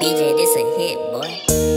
DJ, this a hit, boy.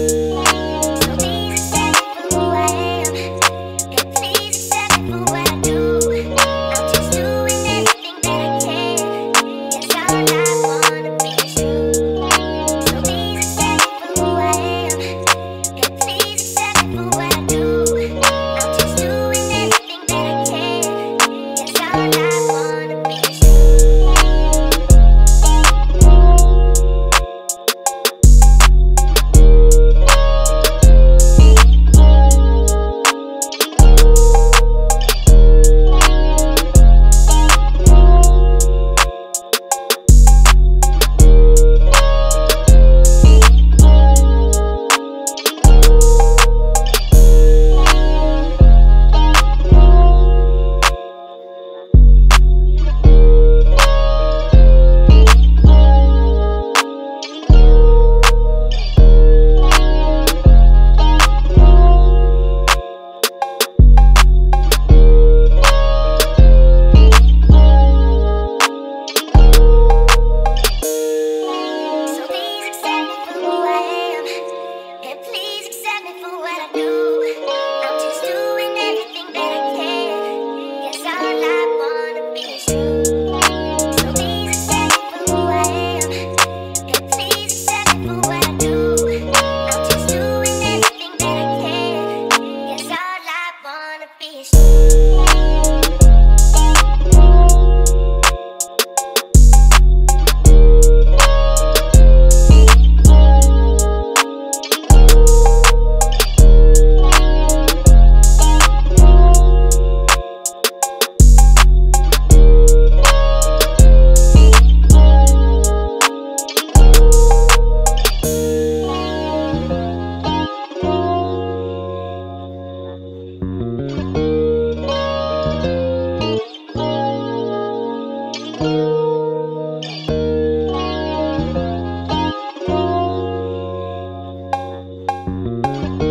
Bye.